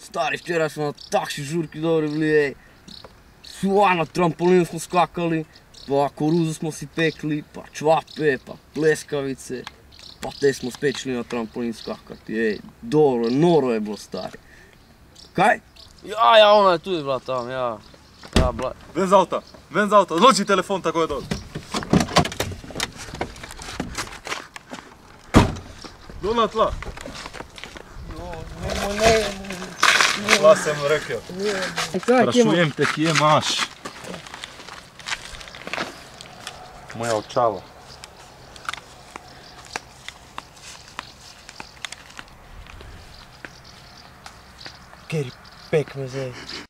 Stari, včeraj smo na takšni žurki dobri bili, ej. Svaj, na trampolinu smo skakali, pa koruzo smo si pekli, pa čvape, pa pleskavice. Pa te smo spet šli na trampolin skakati, ej. Dobro, noro je bilo, stari. Kaj? Ja, ja, ona je tudi bila tam, ja. Ja, bila. Ven z avta, ven z avta, odloči telefon, tako je dol. Dol na tla. Tla sem rekel. Sprašujem te, kje imaš? Moja očala. Kjer pek me zdaj.